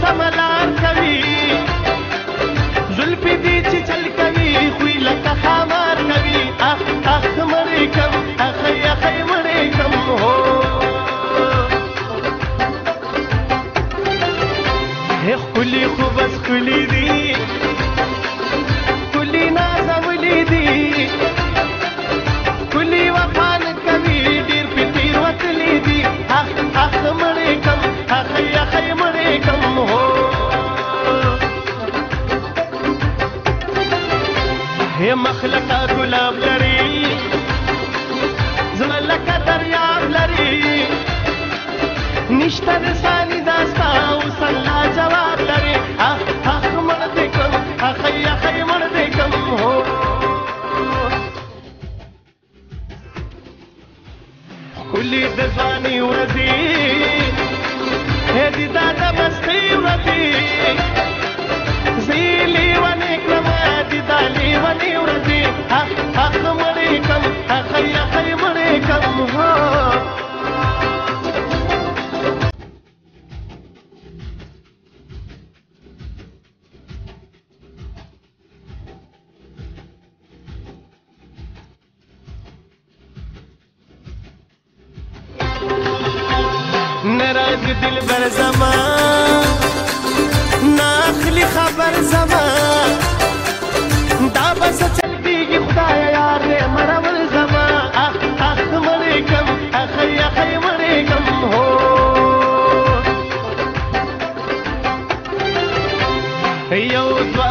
سملار کوي زلفي دي چې چل کوي خوې لکه خمار کوي اخ اخ مړې کم اخ اخ مړې کم هو هخ کلی خو بس کلی دی هي مخلقه ګلاب لري زړه لکه دریاب لري نشته د سالي داستا او سلا جواب لري اخ اخ مړ دې کوم اخ اخ مړ دې کوم هو کلی د ځواني ورځي هدي دا د مستی ورځي زیلی لکه دل بر زما ناخلی خبر زما دا بس چل کیږي خدای یار دې مرول زما اخ اخ مړې کم اخ اخ مړې کم هو یو دوه